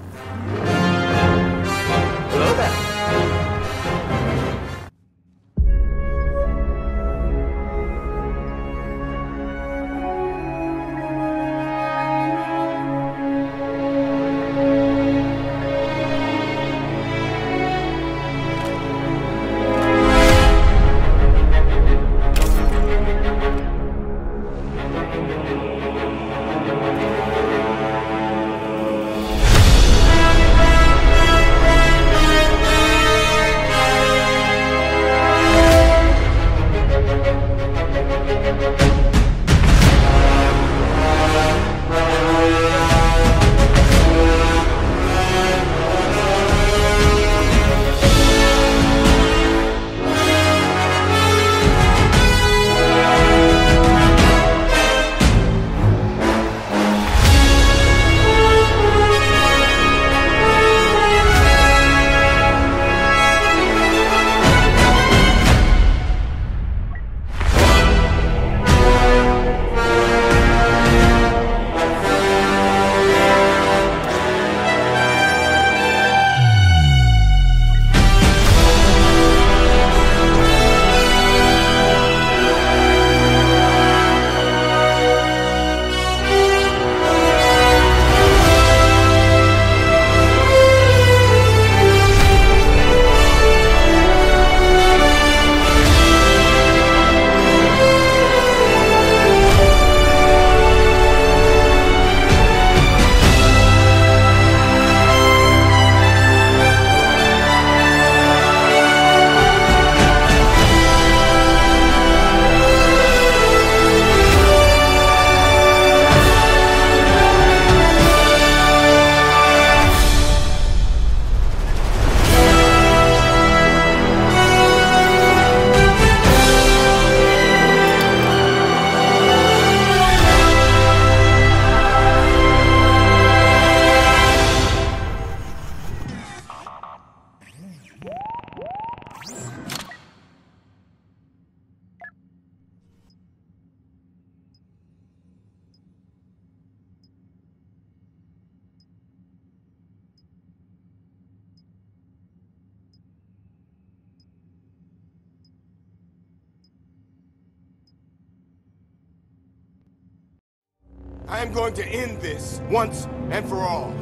Música I am going to end this once and for all.